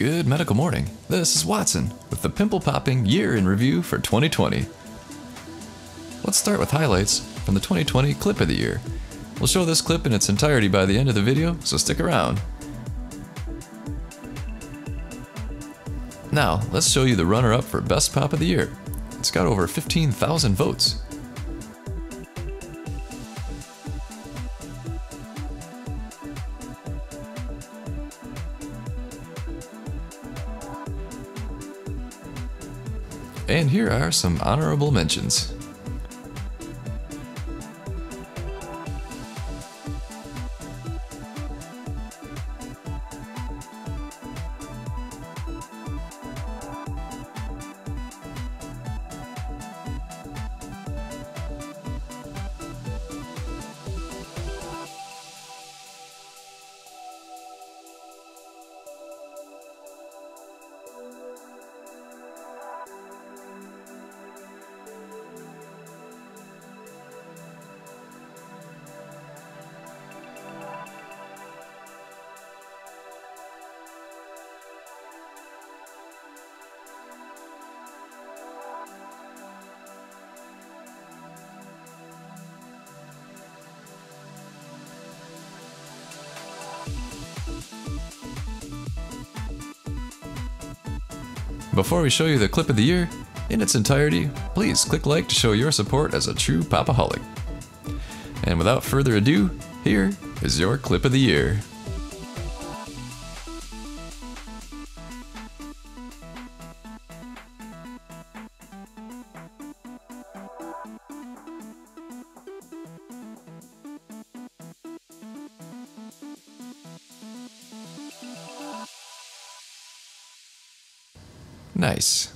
Good medical morning. This is Watson with the Pimple Popping Year in Review for 2020. Let's start with highlights from the 2020 Clip of the Year. We'll show this clip in its entirety by the end of the video, so stick around. Now, let's show you the runner-up for Best Pop of the Year. It's got over 15,000 votes. And here are some honorable mentions. Before we show you the clip of the year in its entirety, please click like to show your support as a true popaholic. And without further ado, here is your clip of the year. Nice.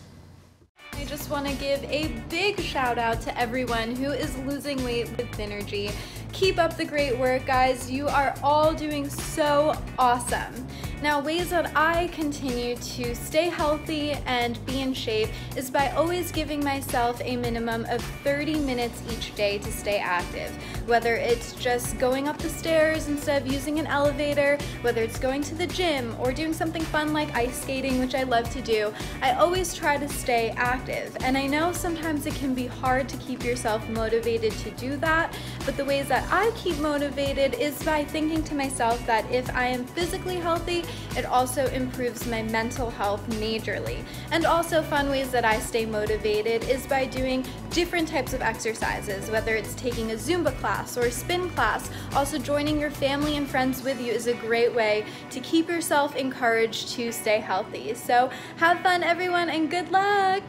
I just want to give a big shout out to everyone who is losing weight with Thinergy. Keep up the great work, guys. You are all doing so awesome. Now, ways that I continue to stay healthy and be in shape is by always giving myself a minimum of 30 minutes each day to stay active. Whether it's just going up the stairs instead of using an elevator, whether it's going to the gym or doing something fun like ice skating, which I love to do, I always try to stay active. And I know sometimes it can be hard to keep yourself motivated to do that, but the ways that I keep motivated is by thinking to myself that if I am physically healthy, it also improves my mental health majorly. And also fun ways that I stay motivated is by doing different types of exercises, whether it's taking a Zumba class or a spin class. Also joining your family and friends with you is a great way to keep yourself encouraged to stay healthy. So have fun everyone and good luck!